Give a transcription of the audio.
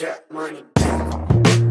Check money back.